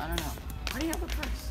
I don't know. Why do you have a purse?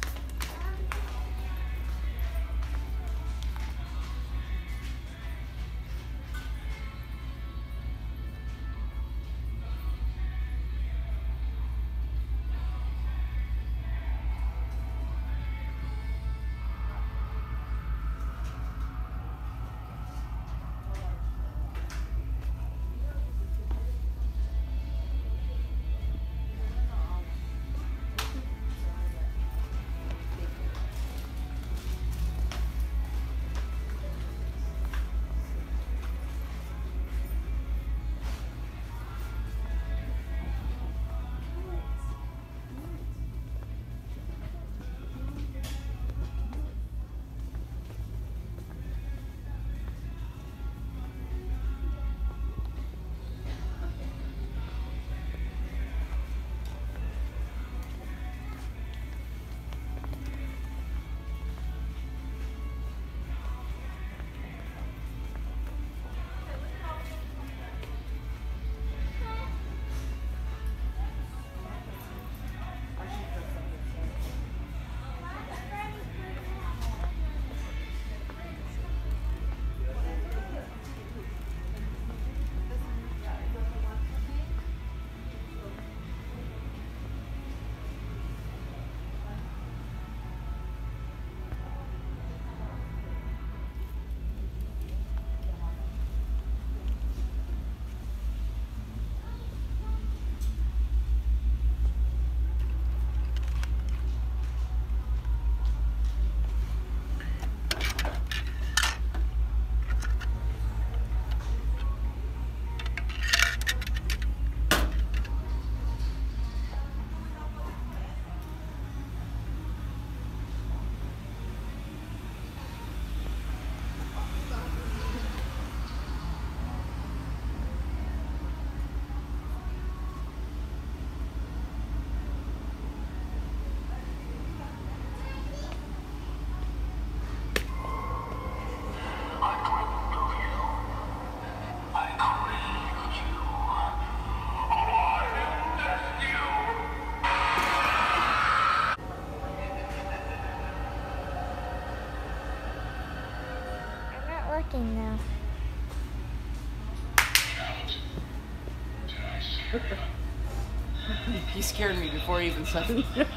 I'm not looking now. He scared me before he even said it.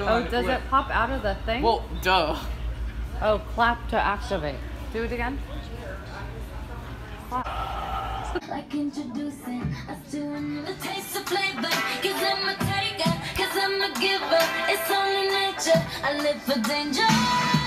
Oh, on, does wait. it pop out of the thing? Well, duh. oh, clap to activate. Do it again. Like introducing us to another taste of flavor. Cause I'm a taker, cause I'm a giver. It's only nature. I live for danger.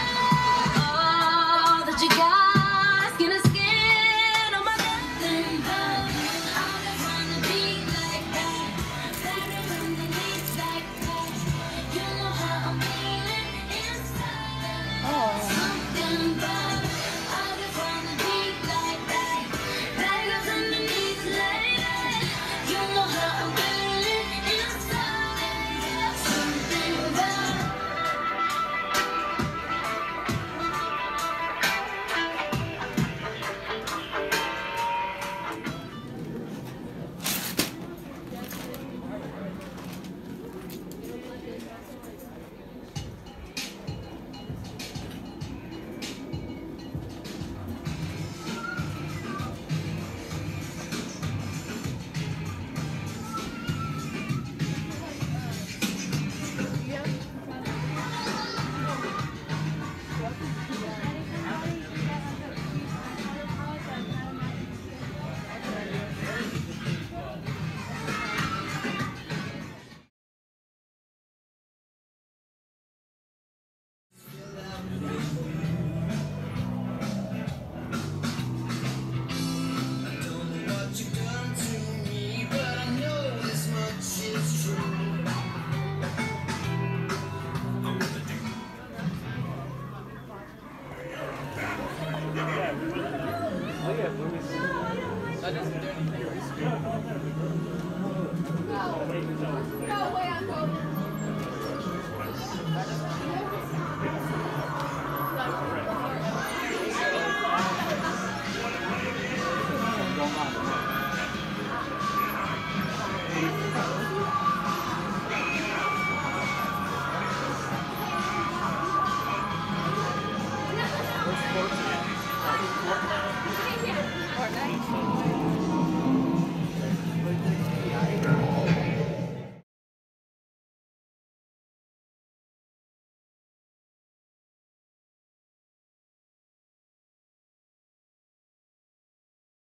That doesn't do anything.